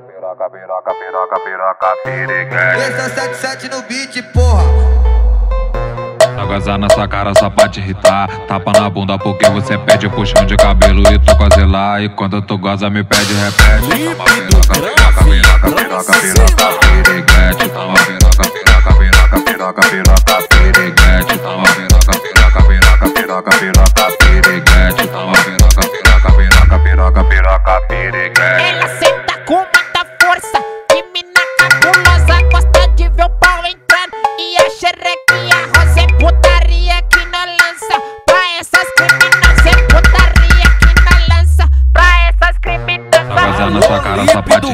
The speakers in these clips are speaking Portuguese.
piroca, piroca, piroca, piroca, piroca, piriguete. Essa 77 no beat, porra. Tá gozar na sua cara só pra te irritar. Tapa na bunda porque você pede puxão de cabelo e tu cozelar. E quando tu goza, me pede repete. Toma piroca, piroca, piroca, piroca, piroca, piriguete. Toma piroca, piroca, piroca, piroca, piroca, piriguete. Toma piroca, piroca, piroca, piroca, piroca, piriguete. Toma piroca, piroca, piroca, piroca, piroca, piriguete.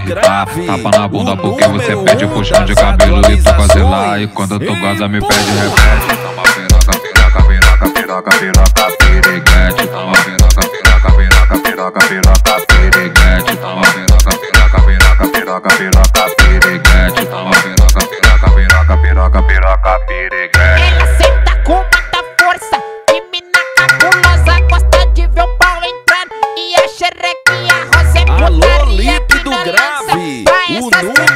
grave. Tapa na bunda porque você perde um puxão de cabelo e tá quase lá. E quando tu goza, me pede repete. Toma piroca, piroca, piroca, piroca, piroca, piriguete. Toma piroca, piroca, piroca, piroca, piroca, piriguete. Toma piroca, piroca, piroca, piroca, piroca, piriguete. Toma piroca, piroca, piroca, piroca, piroca, piriguete. do grave, o número